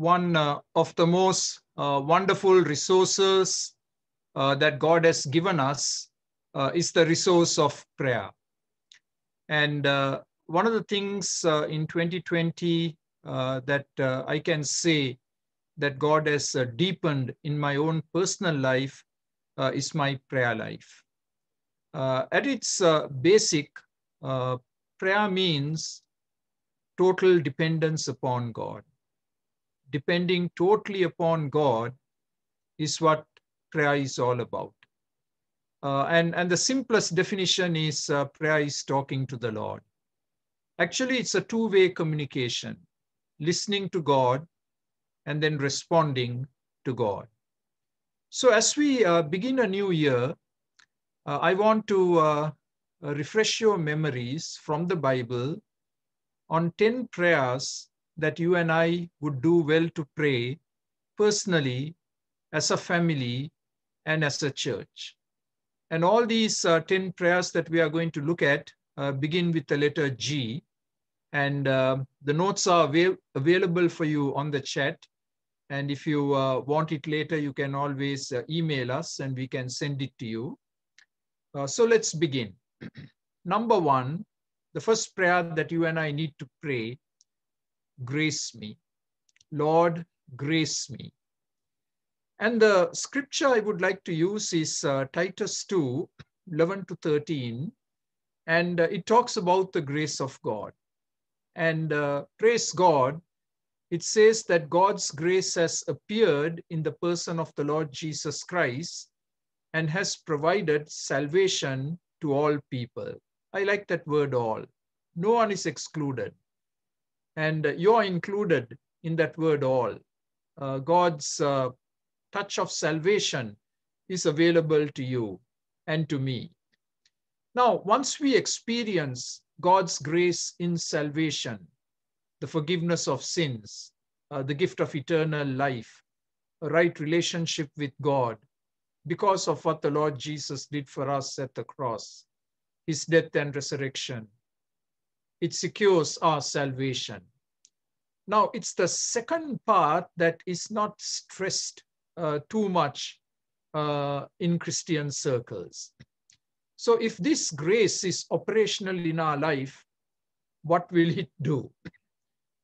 one uh, of the most uh, wonderful resources uh, that God has given us uh, is the resource of prayer. And uh, one of the things uh, in 2020 that I can say that God has deepened in my own personal life is my prayer life. at its basic, prayer means total dependence upon God. Depending totally upon God is what prayer is all about. Uh, and, and the simplest definition is uh, prayer is talking to the Lord. Actually, it's a two way communication listening to God and then responding to God. So, as we uh, begin a new year, uh, I want to uh, refresh your memories from the Bible on 10 prayers that you and I would do well to pray personally, as a family, and as a church. And all these uh, 10 prayers that we are going to look at uh, begin with the letter G. And uh, the notes are avail available for you on the chat. And if you uh, want it later, you can always uh, email us and we can send it to you. Uh, so let's begin. Number one, the first prayer that you and I need to pray, grace me. Lord, grace me. And the scripture I would like to use is uh, Titus 2, 11 to 13. And uh, it talks about the grace of God. And uh, praise God, it says that God's grace has appeared in the person of the Lord Jesus Christ and has provided salvation to all people. I like that word all. No one is excluded. And you're included in that word all. Uh, God's uh, touch of salvation is available to you and to me. Now, once we experience God's grace in salvation, the forgiveness of sins, uh, the gift of eternal life, a right relationship with God, because of what the Lord Jesus did for us at the cross, his death and resurrection. It secures our salvation. Now, it's the second part that is not stressed uh, too much uh, in Christian circles. So if this grace is operational in our life, what will it do?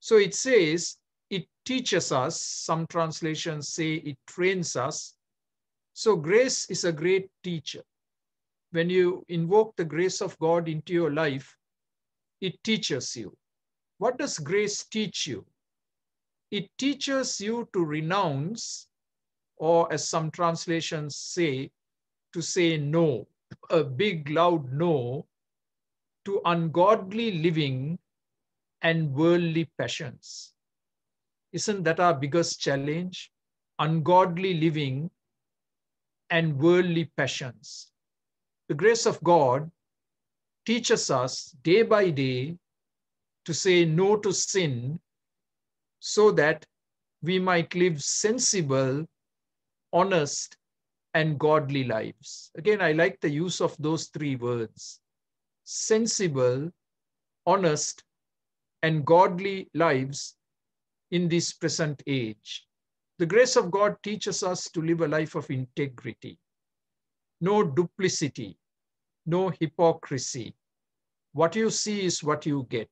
So it says, it teaches us, some translations say it trains us. So grace is a great teacher when you invoke the grace of God into your life, it teaches you. What does grace teach you? It teaches you to renounce, or as some translations say, to say no, a big loud no to ungodly living and worldly passions. Isn't that our biggest challenge? Ungodly living and worldly passions the grace of God teaches us day by day to say no to sin so that we might live sensible, honest, and godly lives. Again, I like the use of those three words sensible, honest, and godly lives in this present age. The grace of God teaches us to live a life of integrity no duplicity, no hypocrisy. What you see is what you get.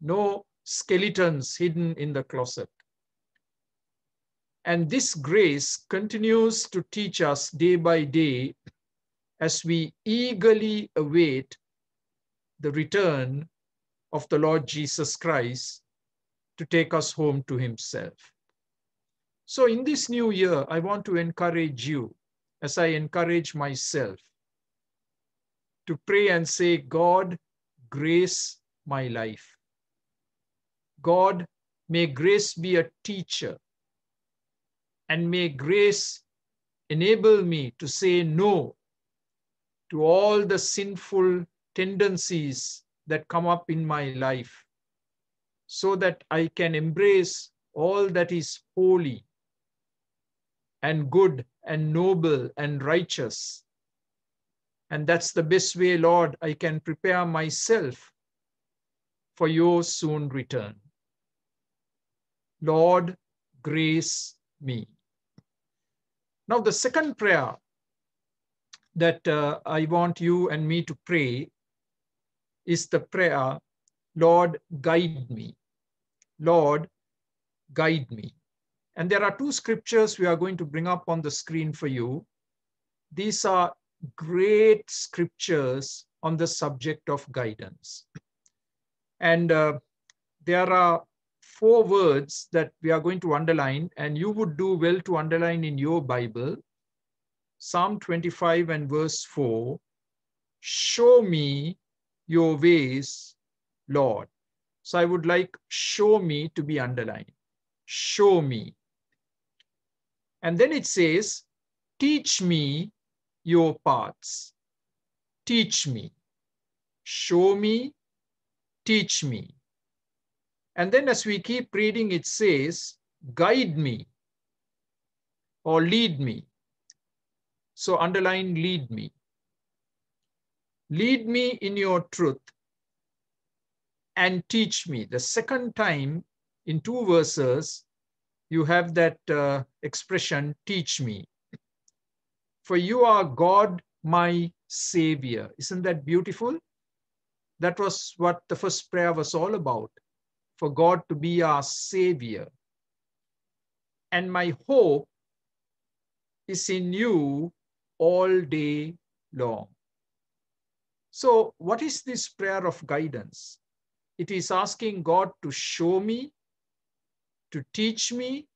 No skeletons hidden in the closet. And this grace continues to teach us day by day as we eagerly await the return of the Lord Jesus Christ to take us home to himself. So in this new year, I want to encourage you as I encourage myself to pray and say, God, grace my life. God, may grace be a teacher and may grace enable me to say no to all the sinful tendencies that come up in my life so that I can embrace all that is holy and good and noble and righteous. And that's the best way, Lord, I can prepare myself for your soon return. Lord, grace me. Now, the second prayer that uh, I want you and me to pray is the prayer, Lord, guide me. Lord, guide me. And there are two scriptures we are going to bring up on the screen for you. These are great scriptures on the subject of guidance. And uh, there are four words that we are going to underline, and you would do well to underline in your Bible. Psalm 25 and verse 4 Show me your ways, Lord. So I would like show me to be underlined. Show me. And then it says, teach me your paths. Teach me. Show me. Teach me. And then as we keep reading, it says, guide me or lead me. So underline lead me. Lead me in your truth and teach me. The second time in two verses, you have that uh, expression, teach me. For you are God, my Savior. Isn't that beautiful? That was what the first prayer was all about for God to be our Savior. And my hope is in you all day long. So, what is this prayer of guidance? It is asking God to show me, to teach me,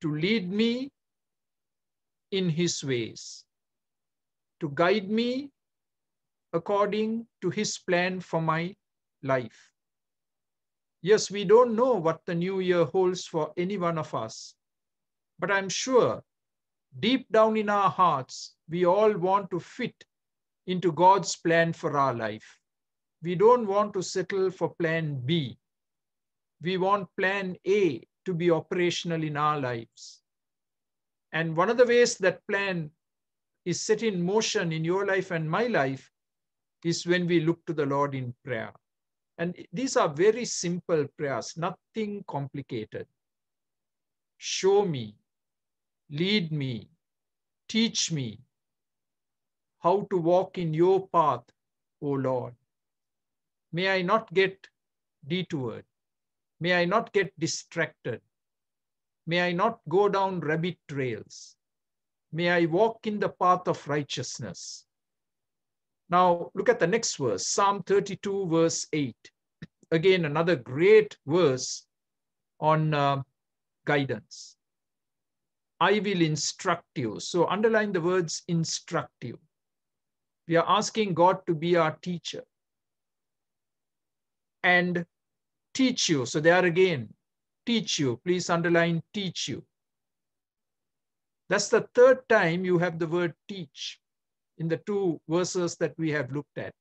to lead me in His ways, to guide me according to His plan for my life. Yes, we don't know what the new year holds for any one of us, but I'm sure deep down in our hearts, we all want to fit into God's plan for our life. We don't want to settle for plan B. We want plan A to be operational in our lives. And one of the ways that plan is set in motion in your life and my life is when we look to the Lord in prayer. And these are very simple prayers, nothing complicated. Show me, lead me, teach me how to walk in your path, O Lord. May I not get detoured. May I not get distracted. May I not go down rabbit trails. May I walk in the path of righteousness. Now, look at the next verse, Psalm 32, verse 8. Again, another great verse on uh, guidance. I will instruct you. So, underline the words instruct you. We are asking God to be our teacher and teach you. So, there again, teach you. Please underline teach you. That's the third time you have the word teach in the two verses that we have looked at.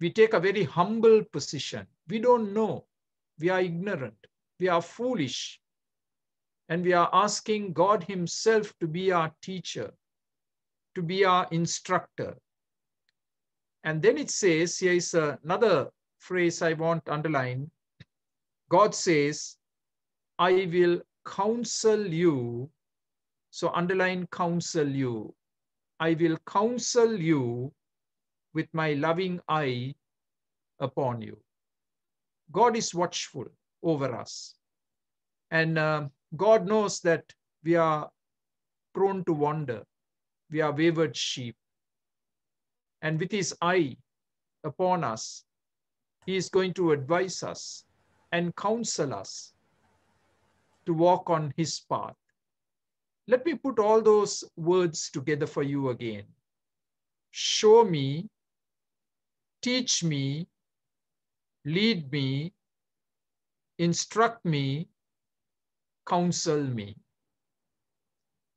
We take a very humble position. We don't know. We are ignorant. We are foolish. And we are asking God Himself to be our teacher, to be our instructor. And then it says, here is another phrase I want to underline. God says, I will counsel you. So underline counsel you. I will counsel you with my loving eye upon you. God is watchful over us. And uh, God knows that we are prone to wander. We are wayward sheep. And with his eye upon us, he is going to advise us and counsel us to walk on his path. Let me put all those words together for you again. Show me, teach me, lead me, instruct me, counsel me.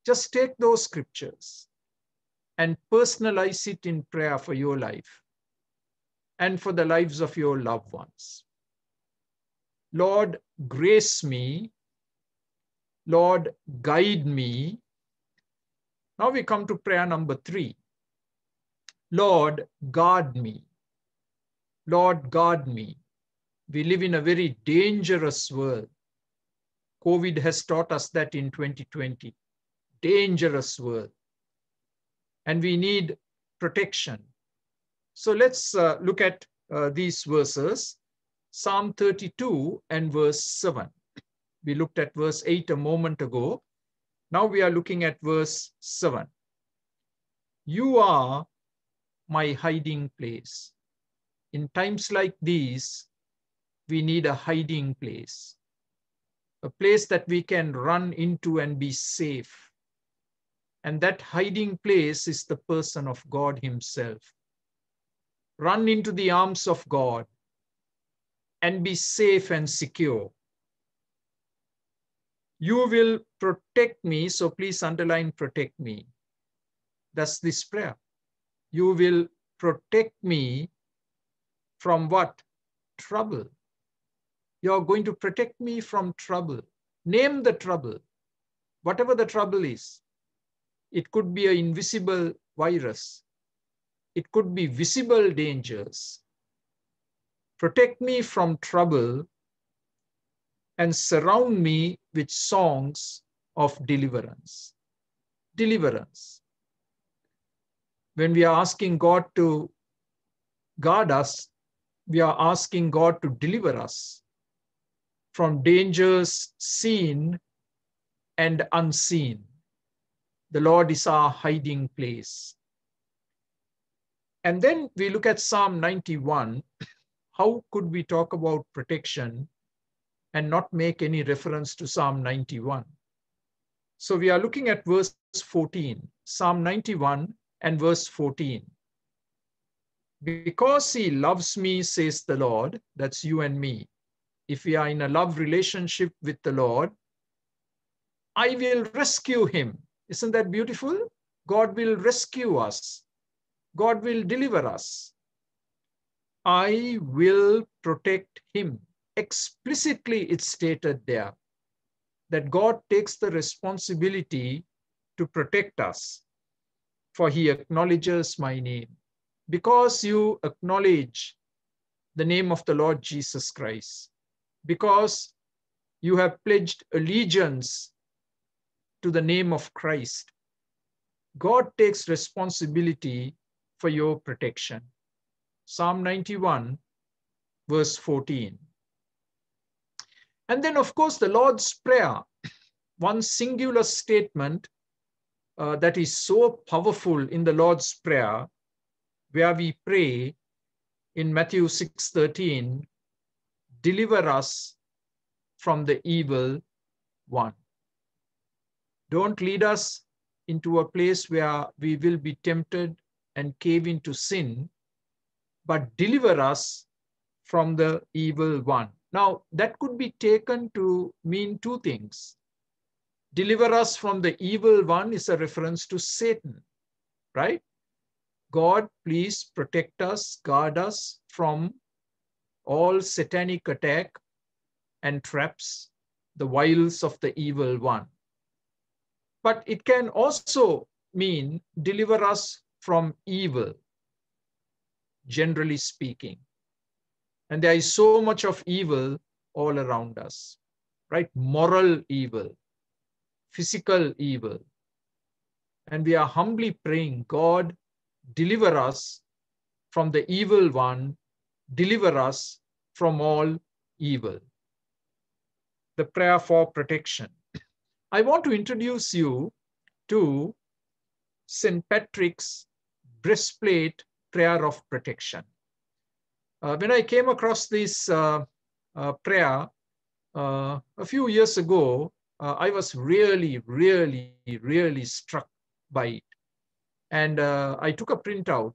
Just take those scriptures and personalize it in prayer for your life and for the lives of your loved ones. Lord, grace me. Lord, guide me. Now we come to prayer number three. Lord, guard me. Lord, guard me. We live in a very dangerous world. COVID has taught us that in 2020. Dangerous world. And we need protection. So let's uh, look at uh, these verses. Psalm 32 and verse 7. We looked at verse 8 a moment ago. Now we are looking at verse 7. You are my hiding place. In times like these, we need a hiding place, a place that we can run into and be safe. And that hiding place is the person of God Himself. Run into the arms of God and be safe and secure. You will protect me, so please underline protect me. That's this prayer. You will protect me from what? Trouble. You're going to protect me from trouble. Name the trouble, whatever the trouble is. It could be an invisible virus. It could be visible dangers. Protect me from trouble and surround me with songs of deliverance. Deliverance. When we are asking God to guard us, we are asking God to deliver us from dangers seen and unseen. The Lord is our hiding place. And then we look at Psalm 91. How could we talk about protection and not make any reference to Psalm 91? So we are looking at verse 14, Psalm 91 and verse 14. Because he loves me, says the Lord, that's you and me. If we are in a love relationship with the Lord, I will rescue him. Isn't that beautiful? God will rescue us. God will deliver us. I will protect him. Explicitly, it's stated there that God takes the responsibility to protect us, for he acknowledges my name because you acknowledge the name of the Lord Jesus Christ, because you have pledged allegiance to the name of Christ, God takes responsibility for your protection. Psalm 91, verse 14. And then, of course, the Lord's Prayer, one singular statement uh, that is so powerful in the Lord's Prayer where we pray in Matthew 6:13, deliver us from the evil one. Don't lead us into a place where we will be tempted and cave into sin, but deliver us from the evil one. Now, that could be taken to mean two things. Deliver us from the evil one is a reference to Satan, right? God, please protect us, guard us from all satanic attack and traps, the wiles of the evil one. But it can also mean deliver us from evil, generally speaking. And there is so much of evil all around us, right? Moral evil, physical evil. And we are humbly praying, God, deliver us from the evil one, deliver us from all evil. The prayer for protection. I want to introduce you to St. Patrick's breastplate prayer of protection. Uh, when I came across this uh, uh, prayer a few years ago, I was really, really, really struck by it. And I took a printout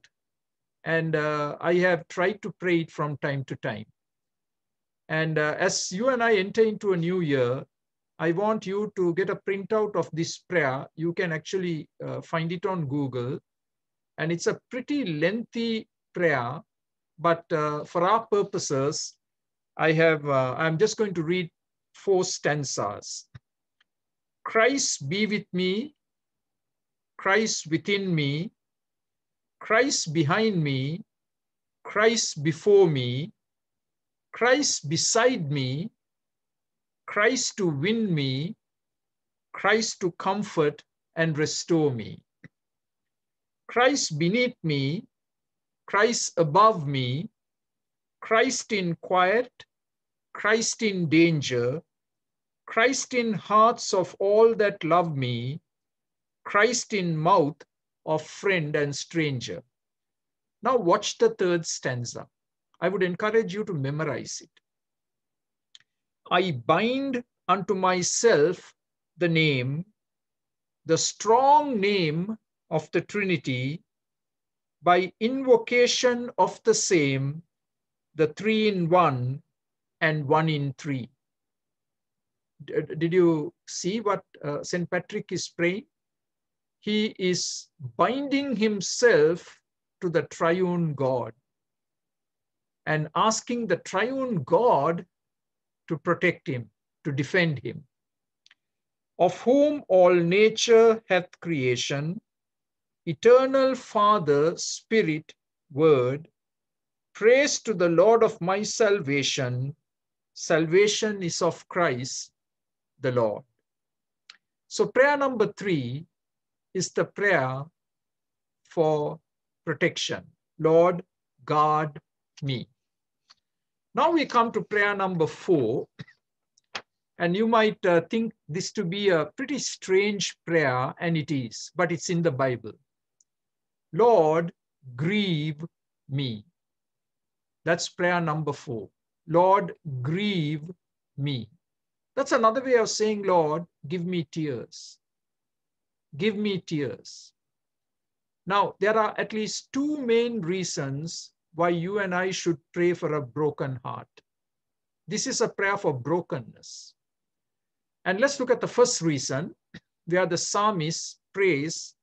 and I have tried to pray it from time to time. And uh, as you and I enter into a new year, I want you to get a printout of this prayer. You can actually uh, find it on Google. And it's a pretty lengthy prayer, but uh, for our purposes, I have, uh, I'm just going to read four stanzas. Christ be with me Christ within me, Christ behind me, Christ before me, Christ beside me, Christ to win me, Christ to comfort and restore me. Christ beneath me, Christ above me, Christ in quiet, Christ in danger, Christ in hearts of all that love me, Christ in mouth of friend and stranger. Now watch the third stanza. I would encourage you to memorize it. I bind unto myself the name, the strong name of the Trinity, by invocation of the same, the three in one and one in three. Did you see what uh, St. Patrick is praying? He is binding himself to the triune God and asking the triune God to protect him, to defend him. Of whom all nature hath creation, eternal Father, Spirit, Word, praise to the Lord of my salvation. Salvation is of Christ the Lord. So, prayer number three is the prayer for protection. Lord, guard me. Now we come to prayer number four. And you might uh, think this to be a pretty strange prayer, and it is, but it's in the Bible. Lord, grieve me. That's prayer number four. Lord, grieve me. That's another way of saying, Lord, give me tears. Give me tears. Now, there are at least two main reasons why you and I should pray for a broken heart. This is a prayer for brokenness. And let's look at the first reason, where the psalmist prays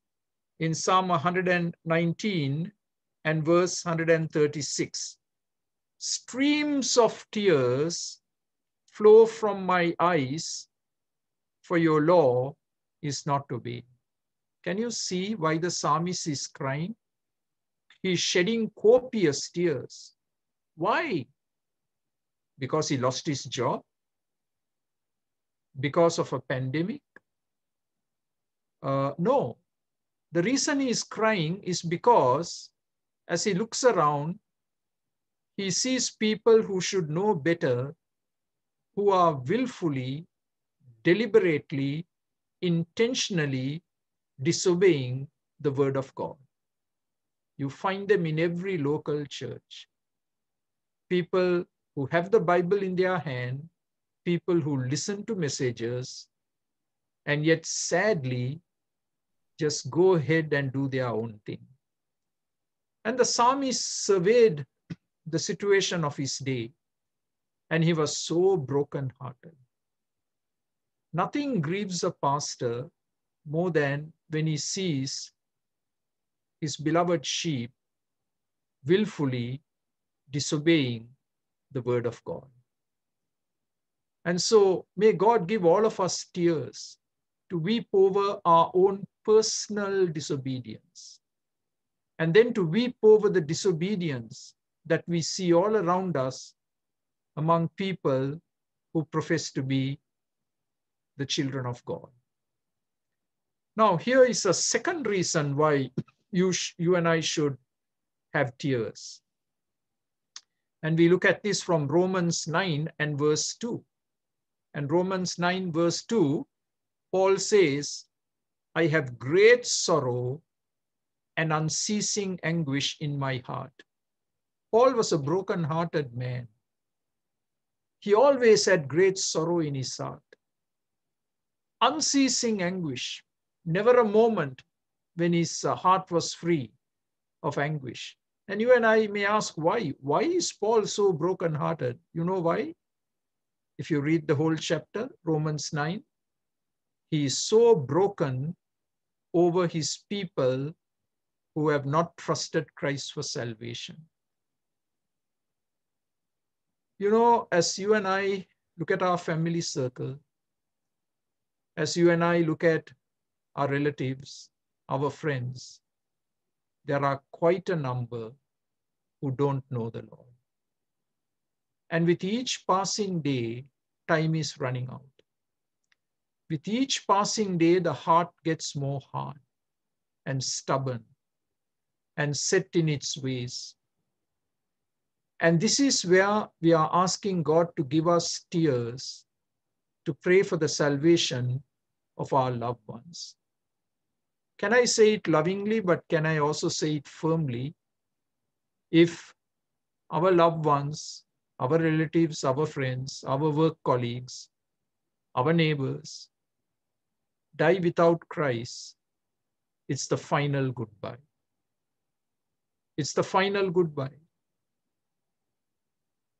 in Psalm 119 and verse 136. Streams of tears flow from my eyes, for your law is not to be. Can you see why the psalmist is crying? He's shedding copious tears. Why? Because he lost his job? Because of a pandemic? Uh, no. The reason he is crying is because as he looks around, he sees people who should know better, who are willfully, deliberately, intentionally disobeying the word of God. You find them in every local church. People who have the Bible in their hand, people who listen to messages, and yet sadly just go ahead and do their own thing. And the psalmist surveyed the situation of his day, and he was so broken-hearted. Nothing grieves a pastor more than when he sees his beloved sheep willfully disobeying the word of God. And so may God give all of us tears to weep over our own personal disobedience. And then to weep over the disobedience that we see all around us among people who profess to be the children of God. Now, here is a second reason why you, you and I should have tears. And we look at this from Romans 9 and verse 2. And Romans 9 verse 2, Paul says, I have great sorrow and unceasing anguish in my heart. Paul was a broken-hearted man. He always had great sorrow in his heart. Unceasing anguish, never a moment when his heart was free of anguish. And you and I may ask why? Why is Paul so broken-hearted? You know why? If you read the whole chapter, Romans 9, he is so broken over his people who have not trusted Christ for salvation. You know, as you and I look at our family circle, as you and I look at our relatives, our friends, there are quite a number who don't know the Lord. And with each passing day, time is running out. With each passing day, the heart gets more hard and stubborn and set in its ways. And this is where we are asking God to give us tears to pray for the salvation of our loved ones. Can I say it lovingly, but can I also say it firmly? If our loved ones, our relatives, our friends, our work colleagues, our neighbors die without Christ, it's the final goodbye. It's the final goodbye.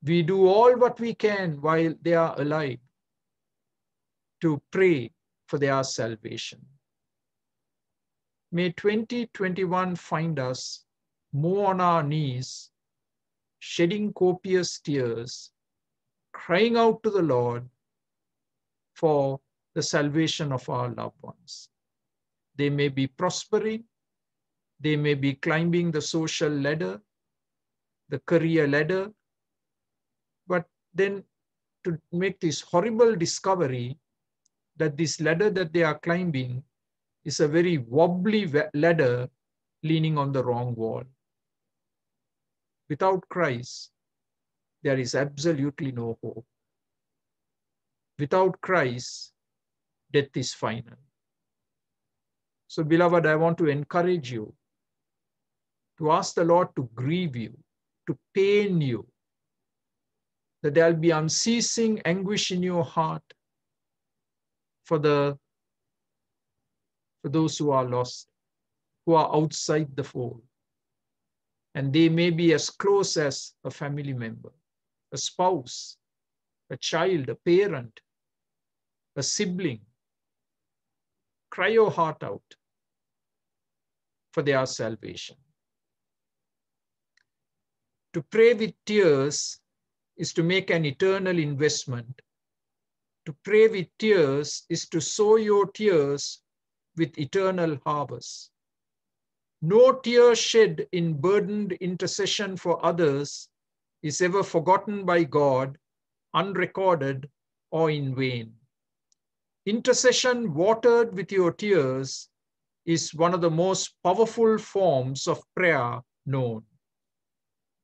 We do all what we can while they are alive to pray for their salvation. May 2021 find us more on our knees, shedding copious tears, crying out to the Lord for the salvation of our loved ones. They may be prospering, they may be climbing the social ladder, the career ladder, but then to make this horrible discovery that this ladder that they are climbing is a very wobbly ladder leaning on the wrong wall. Without Christ, there is absolutely no hope. Without Christ, death is final. So, beloved, I want to encourage you to ask the Lord to grieve you, to pain you, that there'll be unceasing anguish in your heart for the for those who are lost, who are outside the fold. And they may be as close as a family member, a spouse, a child, a parent, a sibling. Cry your heart out for their salvation. To pray with tears is to make an eternal investment. To pray with tears is to sow your tears with eternal harvest. No tear shed in burdened intercession for others is ever forgotten by God, unrecorded, or in vain. Intercession watered with your tears is one of the most powerful forms of prayer known.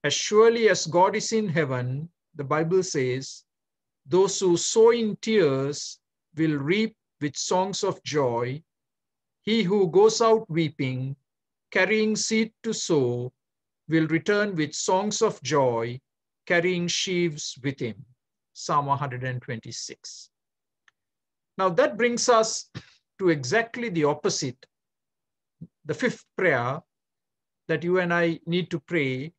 As surely as God is in heaven, the Bible says, those who sow in tears will reap with songs of joy. He who goes out weeping, carrying seed to sow, will return with songs of joy, carrying sheaves with him. Psalm 126. Now that brings us to exactly the opposite, the fifth prayer that you and I need to pray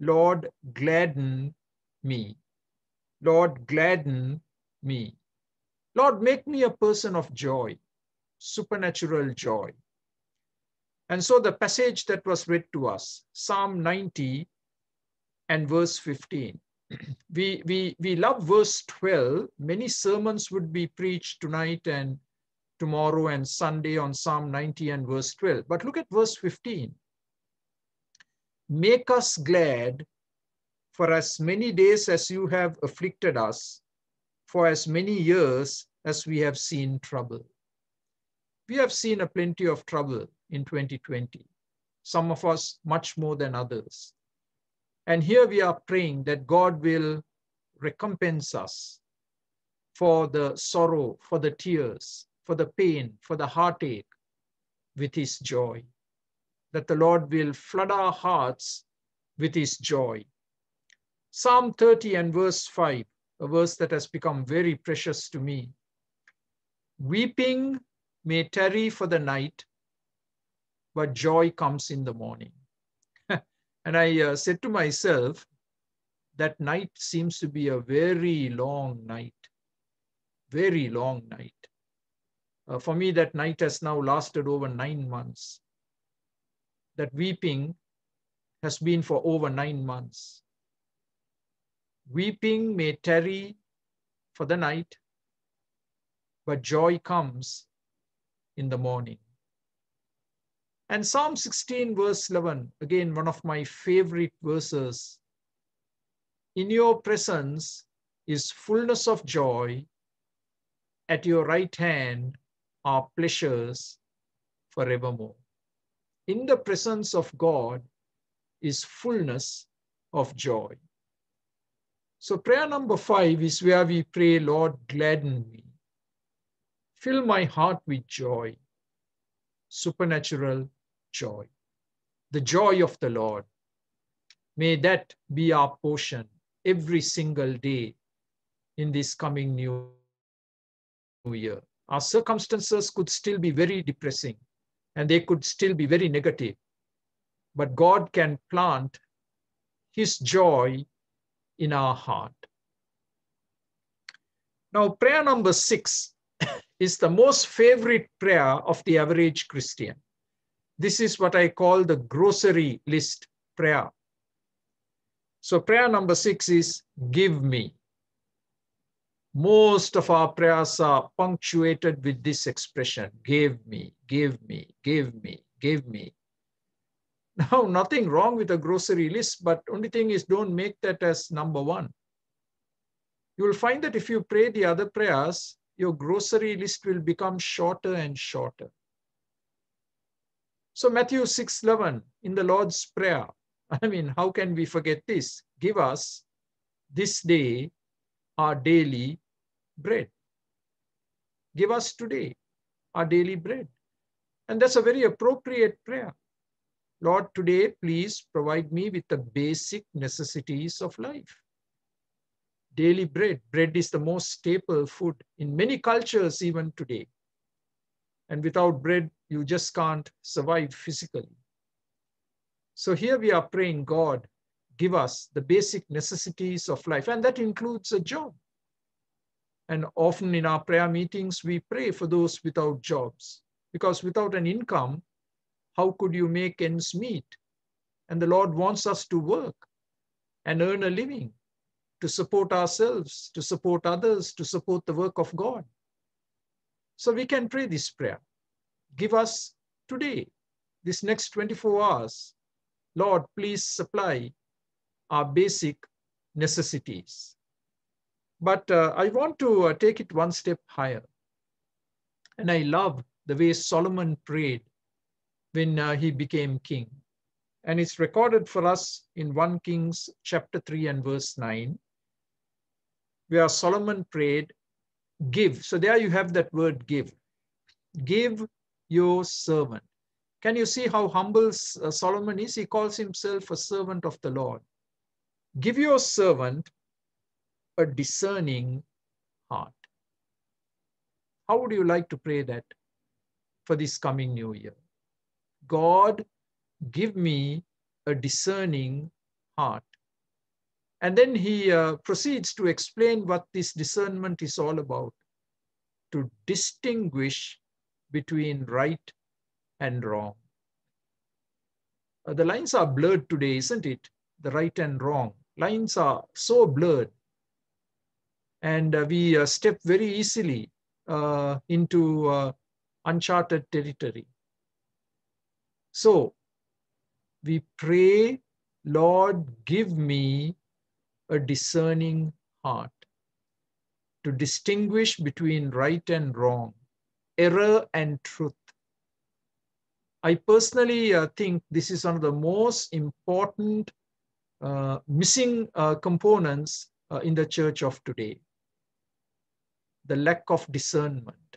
Lord, gladden me. Lord, gladden me. Lord, make me a person of joy, supernatural joy. And so the passage that was read to us, Psalm 90 and verse 15. we, we, we love verse 12. Many sermons would be preached tonight and tomorrow and Sunday on Psalm 90 and verse 12. But look at verse 15 make us glad for as many days as you have afflicted us, for as many years as we have seen trouble. We have seen a plenty of trouble in 2020, some of us much more than others. And here we are praying that God will recompense us for the sorrow, for the tears, for the pain, for the heartache with his joy that the Lord will flood our hearts with his joy. Psalm 30 and verse 5, a verse that has become very precious to me. Weeping may tarry for the night, but joy comes in the morning. And I uh, said to myself, that night seems to be a very long night, very long night. Uh, for me, that night has now lasted over nine months that weeping has been for over nine months. Weeping may tarry for the night, but joy comes in the morning. And Psalm 16, verse 11, again, one of my favorite verses. In your presence is fullness of joy. At your right hand are pleasures forevermore. In the presence of God is fullness of joy. So, prayer number five is where we pray, Lord, gladden me. Fill my heart with joy, supernatural joy, the joy of the Lord. May that be our portion every single day in this coming new year. Our circumstances could still be very depressing and they could still be very negative, but God can plant His joy in our heart. Now, prayer number six is the most favorite prayer of the average Christian. This is what I call the grocery list prayer. So, prayer number six is give me. Most of our prayers are punctuated with this expression give me, give me, give me, give me. Now, nothing wrong with a grocery list, but only thing is don't make that as number one. You will find that if you pray the other prayers, your grocery list will become shorter and shorter. So Matthew 6:11 in the Lord's Prayer, I mean, how can we forget this? Give us this day our daily bread. Give us today our daily bread. And that's a very appropriate prayer. Lord, today, please provide me with the basic necessities of life. Daily bread. Bread is the most staple food in many cultures, even today. And without bread, you just can't survive physically. So here we are praying, God, give us the basic necessities of life, and that includes a job. And often in our prayer meetings, we pray for those without jobs, because without an income, how could you make ends meet? And the Lord wants us to work and earn a living to support ourselves, to support others, to support the work of God. So we can pray this prayer. Give us today, this next 24 hours, Lord, please supply our basic necessities. But uh, I want to uh, take it one step higher. And I love the way Solomon prayed when uh, he became king. And it's recorded for us in 1 Kings chapter 3 and verse 9, where Solomon prayed, Give. So there you have that word give. Give your servant. Can you see how humble uh, Solomon is? He calls himself a servant of the Lord. Give your servant a discerning heart. How would you like to pray that for this coming new year? God, give me a discerning heart. And then he uh, proceeds to explain what this discernment is all about to distinguish between right and wrong. Uh, the lines are blurred today, isn't it? The right and wrong. Lines are so blurred. And uh, we uh, step very easily uh, into uh, uncharted territory. So we pray, Lord, give me a discerning heart to distinguish between right and wrong, error and truth. I personally uh, think this is one of the most important uh, missing uh, components uh, in the church of today the lack of discernment.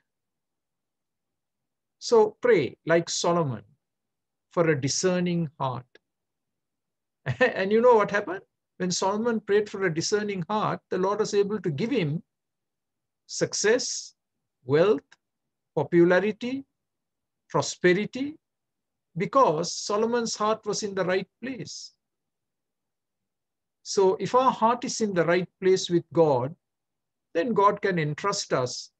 So pray like Solomon for a discerning heart. and you know what happened? When Solomon prayed for a discerning heart, the Lord was able to give him success, wealth, popularity, prosperity, because Solomon's heart was in the right place. So if our heart is in the right place with God, then God can entrust us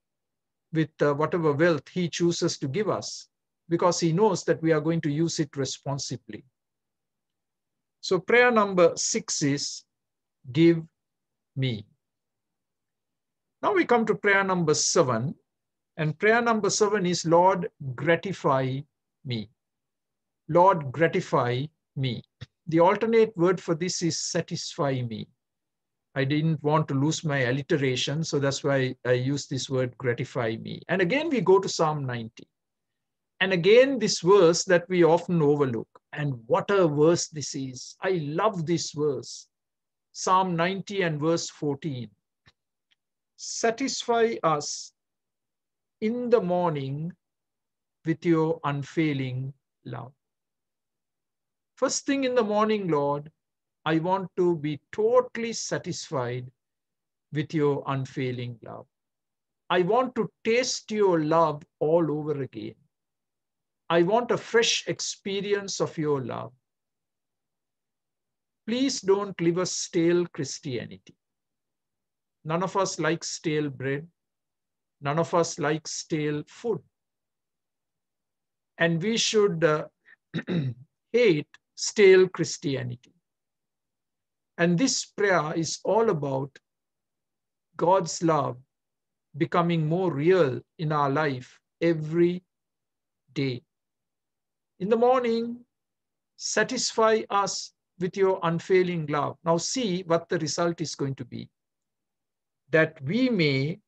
with uh, whatever wealth he chooses to give us because he knows that we are going to use it responsibly. So prayer number six is give me. Now we come to prayer number seven. And prayer number seven is Lord, gratify me. Lord, gratify me. The alternate word for this is satisfy me. I didn't want to lose my alliteration, so that's why I use this word gratify me. And again, we go to Psalm 90. And again, this verse that we often overlook. And what a verse this is. I love this verse. Psalm 90 and verse 14. Satisfy us in the morning with your unfailing love. First thing in the morning, Lord, I want to be totally satisfied with your unfailing love. I want to taste your love all over again. I want a fresh experience of your love. Please don't live a stale Christianity. None of us like stale bread. None of us like stale food. And we should uh, hate stale Christianity. And this prayer is all about God's love becoming more real in our life every day. In the morning, satisfy us with your unfailing love. Now, see what the result is going to be. That we may,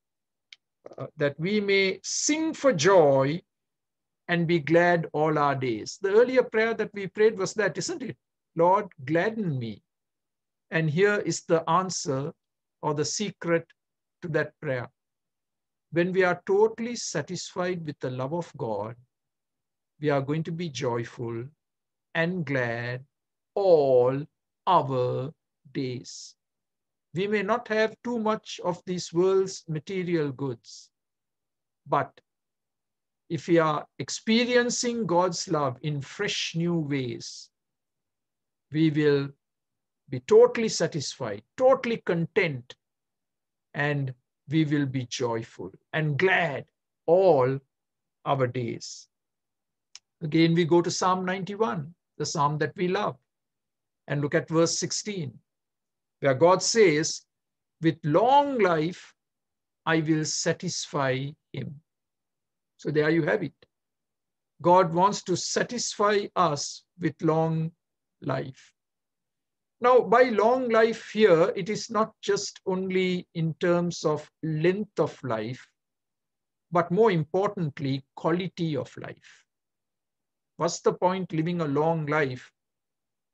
uh, that we may sing for joy and be glad all our days. The earlier prayer that we prayed was that, isn't it? Lord, gladden me. And here is the answer or the secret to that prayer. When we are totally satisfied with the love of God, we are going to be joyful and glad all our days. We may not have too much of this world's material goods, but if we are experiencing God's love in fresh new ways, we will be totally satisfied, totally content, and we will be joyful and glad all our days. Again, we go to Psalm 91, the psalm that we love, and look at verse 16, where God says, With long life, I will satisfy him. So there you have it. God wants to satisfy us with long life. Now, by long life here, it is not just only in terms of length of life, but more importantly, quality of life. What's the point living a long life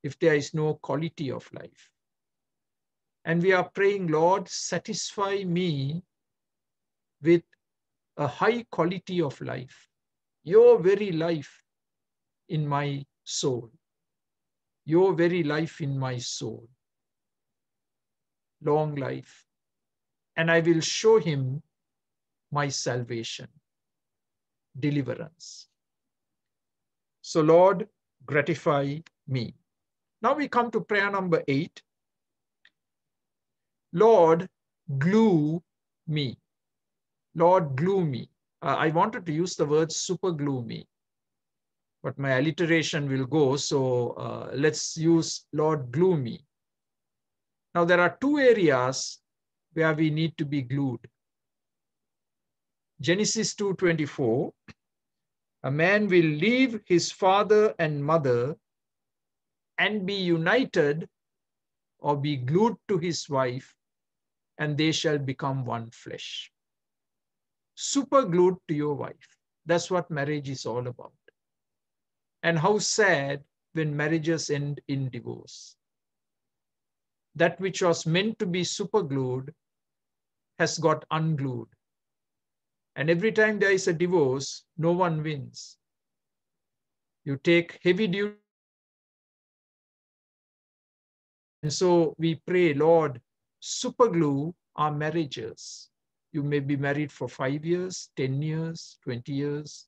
if there is no quality of life? And we are praying, Lord, satisfy me with a high quality of life, your very life in my soul, your very life in my soul. Long life. And I will show him my salvation, deliverance. So, Lord, gratify me. Now we come to prayer number eight. Lord, glue me. Lord, glue me. Uh, I wanted to use the word super glue me, but my alliteration will go. So uh, let's use Lord, glue me. Now there are two areas where we need to be glued. Genesis 2.24, a man will leave his father and mother and be united or be glued to his wife and they shall become one flesh super glued to your wife. That's what marriage is all about. And how sad when marriages end in divorce. That which was meant to be super glued has got unglued. And every time there is a divorce, no one wins. You take heavy duty. And so we pray, Lord, superglue our marriages you may be married for five years, 10 years, 20 years,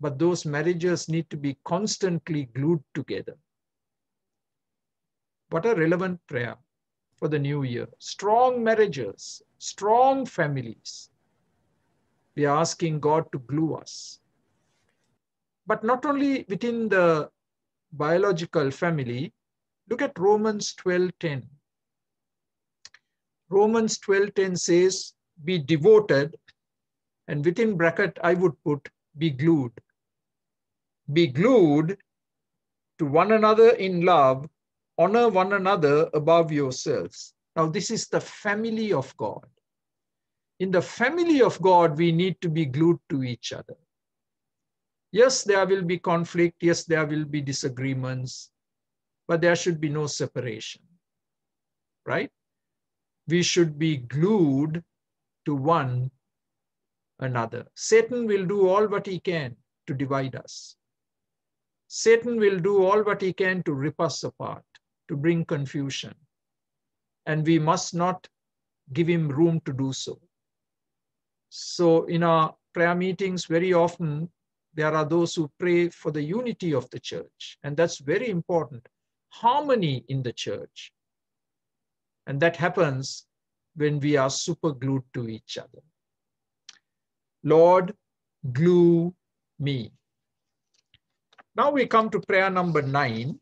but those marriages need to be constantly glued together. What a relevant prayer for the new year. Strong marriages, strong families. We are asking God to glue us. But not only within the biological family, look at Romans 12.10. Romans 12.10 says, be devoted, and within bracket, I would put be glued. Be glued to one another in love, honor one another above yourselves. Now, this is the family of God. In the family of God, we need to be glued to each other. Yes, there will be conflict. Yes, there will be disagreements, but there should be no separation, right? We should be glued to one another. Satan will do all what he can to divide us. Satan will do all what he can to rip us apart, to bring confusion. And we must not give him room to do so. So in our prayer meetings, very often there are those who pray for the unity of the church. And that's very important. Harmony in the church. And that happens when we are super glued to each other. Lord, glue me. Now we come to prayer number nine.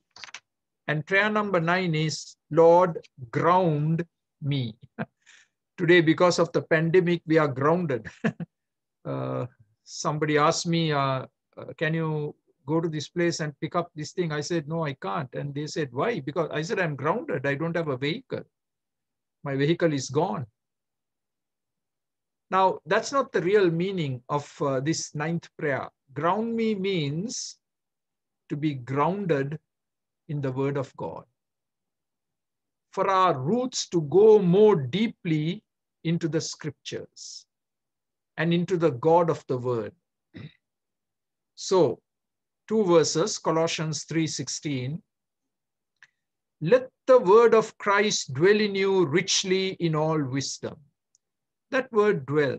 And prayer number nine is, Lord, ground me. Today, because of the pandemic, we are grounded. uh, somebody asked me, uh, uh, can you go to this place and pick up this thing? I said, no, I can't. And they said, why? Because I said, I'm grounded. I don't have a vehicle. My vehicle is gone. Now, that's not the real meaning of uh, this ninth prayer. Ground me means to be grounded in the word of God. For our roots to go more deeply into the scriptures and into the God of the word. So, two verses, Colossians 3:16. Let the word of Christ dwell in you richly in all wisdom. That word dwell.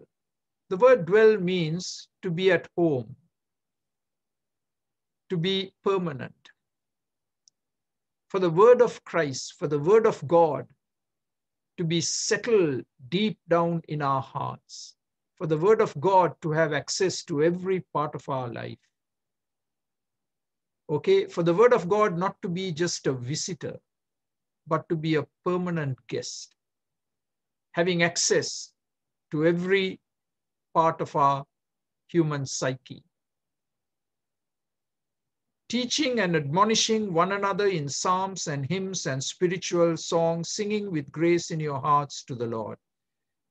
The word dwell means to be at home, to be permanent. For the word of Christ, for the word of God to be settled deep down in our hearts for the word of God to have access to every part of our life. Okay, for the word of God not to be just a visitor, but to be a permanent guest, having access to every part of our human psyche. Teaching and admonishing one another in psalms and hymns and spiritual songs, singing with grace in your hearts to the Lord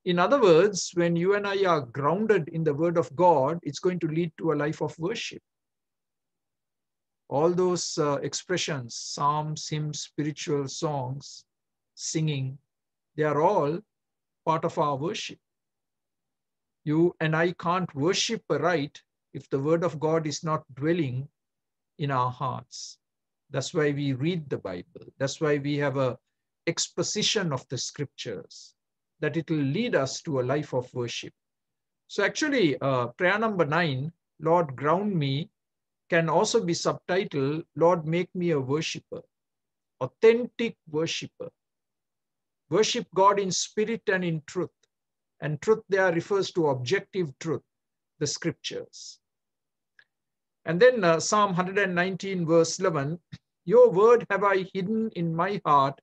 in other words, when you and I are grounded in the word of God, it's going to lead to a life of worship. All those uh, expressions, psalms, hymns, spiritual songs, singing, they are all part of our worship. You and I can't worship right if the word of God is not dwelling in our hearts. That's why we read the Bible. That's why we have a exposition of the scriptures that it will lead us to a life of worship. So actually, uh, prayer number nine, Lord, ground me, can also be subtitled, Lord, make me a worshiper, authentic worshiper. Worship God in spirit and in truth. And truth there refers to objective truth, the scriptures. And then uh, Psalm 119, verse 11 Your word have I hidden in my heart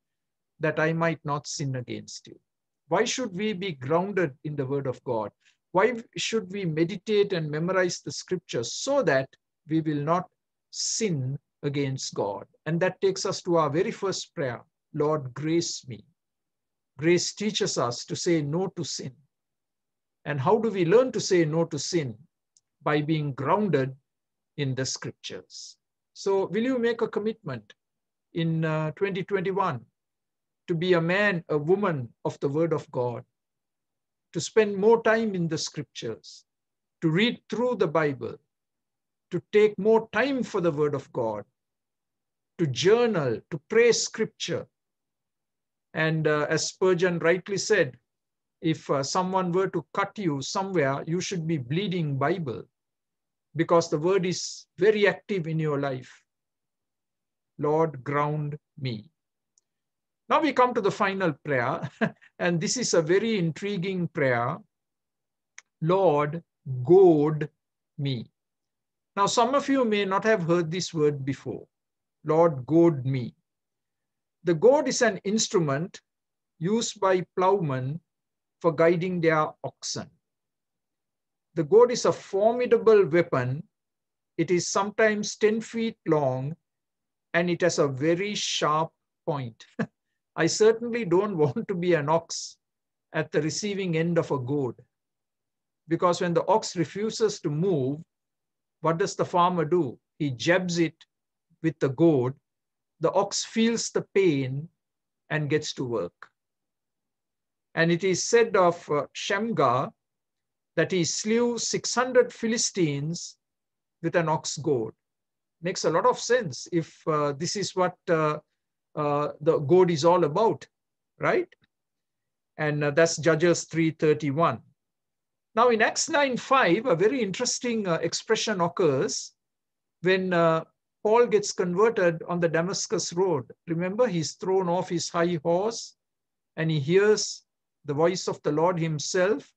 that I might not sin against you. Why should we be grounded in the word of God? Why should we meditate and memorize the scriptures so that we will not sin against God? And that takes us to our very first prayer Lord, grace me. Grace teaches us to say no to sin. And how do we learn to say no to sin? By being grounded in the scriptures. So, will you make a commitment in uh, 2021 to be a man, a woman of the word of God, to spend more time in the scriptures, to read through the Bible, to take more time for the word of God, to journal, to pray scripture. And uh, as Spurgeon rightly said, if uh, someone were to cut you somewhere, you should be bleeding Bible because the word is very active in your life. Lord, ground me. Now we come to the final prayer, and this is a very intriguing prayer. Lord, goad me. Now, some of you may not have heard this word before. Lord, goad me. The goad is an instrument used by plowmen for guiding their oxen. The goad is a formidable weapon. It is sometimes 10 feet long and it has a very sharp point. I certainly don't want to be an ox at the receiving end of a goad. Because when the ox refuses to move, what does the farmer do? He jabs it with the goad. The ox feels the pain and gets to work. And it is said of uh, Shamgar that he slew 600 Philistines with an ox goad. Makes a lot of sense if uh, this is what uh, uh the goad is all about, right? And uh, that's Judges 3.31. Now in Acts 9.5, a very interesting uh, expression occurs when Paul gets converted on the Damascus road. Remember, he's thrown off his high horse and he hears the voice of the Lord himself.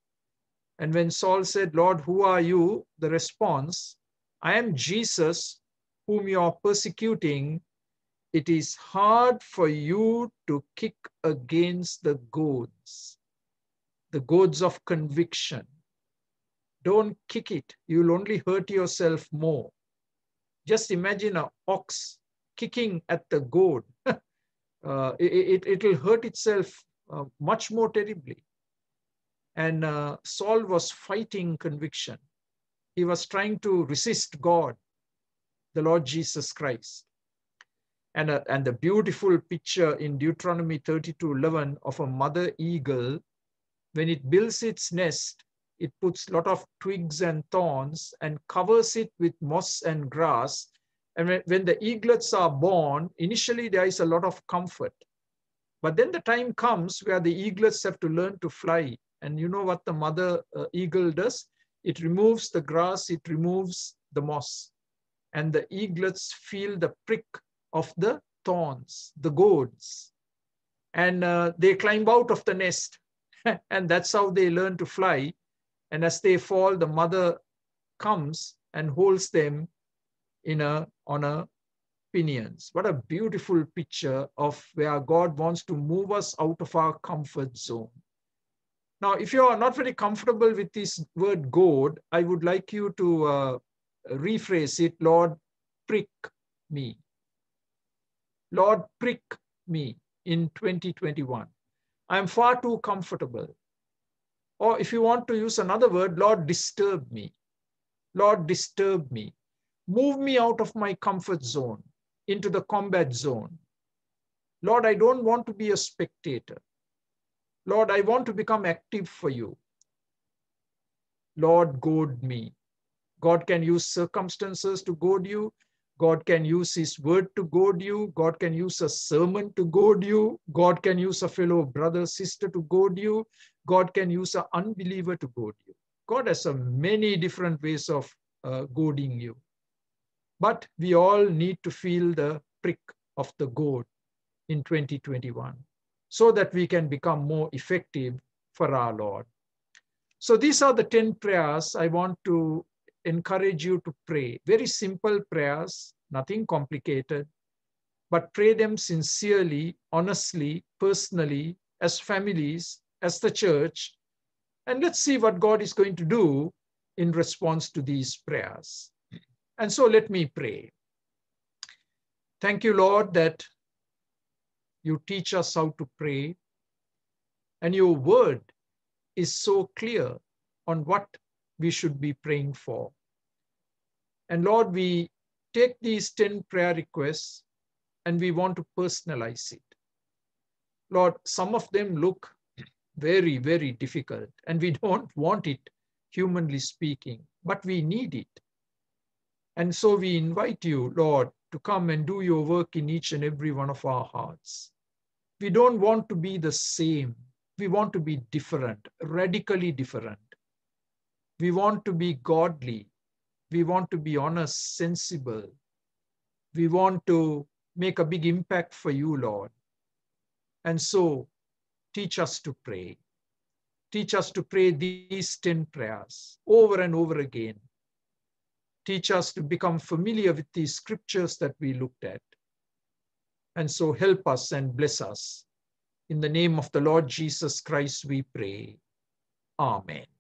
And when Saul said, Lord, who are you? The response, I am Jesus, whom you are persecuting. It is hard for you to kick against the goads, the goads of conviction. Don't kick it. You'll only hurt yourself more. Just imagine an ox kicking at the goad. uh, it, it, will hurt itself uh, much more terribly. And uh, Saul was fighting conviction. He was trying to resist God, the Lord Jesus Christ. And, uh, and the beautiful picture in Deuteronomy 32 11 of a mother eagle, when it builds its nest, it puts a lot of twigs and thorns and covers it with moss and grass. And when, the eaglets are born, initially there is a lot of comfort. But then the time comes where the eaglets have to learn to fly. And you know what the mother uh, eagle does? It removes the grass, it removes the moss. And the eaglets feel the prick of the thorns, the goads. And uh, they climb out of the nest. and that's how they learn to fly. And as they fall, the mother comes and holds them in a, on a pinions. What a beautiful picture of where God wants to move us out of our comfort zone. Now, if you are not very comfortable with this word God, I would like you to uh, rephrase it, Lord, prick me. Lord, prick me in 2021. I am far too comfortable. Or if you want to use another word, Lord, disturb me. Lord, disturb me. Move me out of my comfort zone into the combat zone. Lord, I don't want to be a spectator. Lord, I want to become active for you. Lord, goad me. God can use circumstances to goad you. God can use his word to goad you. God can use a sermon to goad you. God can use a fellow brother, sister to goad you. God can use an unbeliever to goad you. God has a many different ways of uh, goading you. But we all need to feel the prick of the goad in 2021 so that we can become more effective for our Lord. So these are the 10 prayers I want to encourage you to pray. Very simple prayers, nothing complicated, but pray them sincerely, honestly, personally, as families, as the church. And let's see what God is going to do in response to these prayers. And so let me pray. Thank you, Lord, that you teach us how to pray. And your word is so clear on what we should be praying for. And Lord, we take these 10 prayer requests and we want to personalize it. Lord, some of them look very, very difficult and we don't want it, humanly speaking, but we need it. And so we invite you, Lord, to come and do your work in each and every one of our hearts. We don't want to be the same. We want to be different, radically different. We want to be godly. We want to be honest, sensible. We want to make a big impact for you, Lord. And so teach us to pray. Teach us to pray these 10 prayers over and over again teach us to become familiar with these scriptures that we looked at. And so help us and bless us. In the name of the Lord Jesus Christ, we pray. Amen.